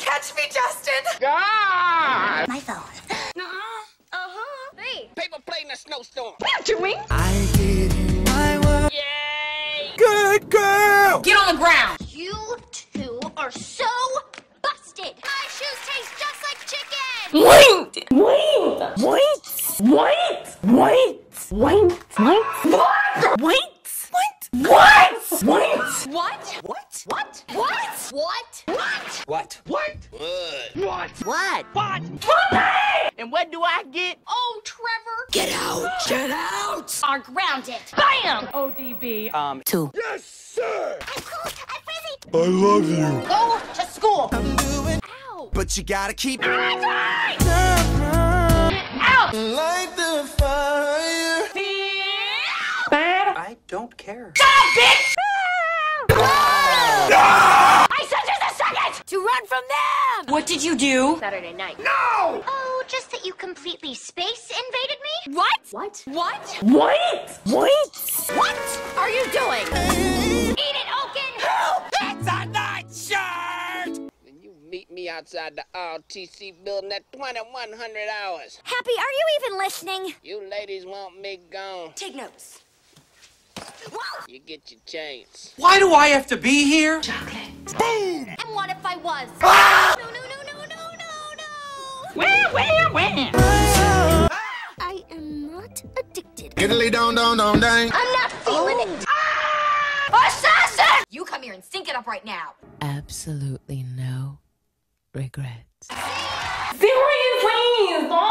Catch me, Justin. God! My phone. Uh-huh. Hey. Paper plane in a snowstorm. What are you doing? I get in my way. Yay! Good girl! Get on the ground. You two are so busted. My shoes taste just like chicken. Wait! Wait! Wait! Wait! Wait! Wait! Wait! What? Wait! What? What? Wait! What? What? What? What? What? What? What? What? What? What? What? And what do I get? Oh, Trevor. Get out! Get out! Are grounded. Bam! ODB. Um, Two. yes, sir! I'm cool. I'm busy. I love you. Go to school. Ow. But you gotta keep Out! Light the fire. Bad. I don't care. bitch! I said just a second! Run from them. What did you do? Saturday night. No! Oh, just that you completely space invaded me? What? What? What? Wait! Wait! What are you doing? Eat it, Oaken. It's a night shirt! And you meet me outside the RTC building at 2100 hours. Happy, are you even listening? You ladies want me gone. Take notes. You get your chance. Why do I have to be here? Chocolate. what if I was? Ah! No, no, no, no, no, no, no. Where, where, where? I am not addicted. Italy don't don't don't dang. I'm not feeling it. Oh. Ah! Assassin! You come here and sync it up right now. Absolutely no regrets. Seriously, stop!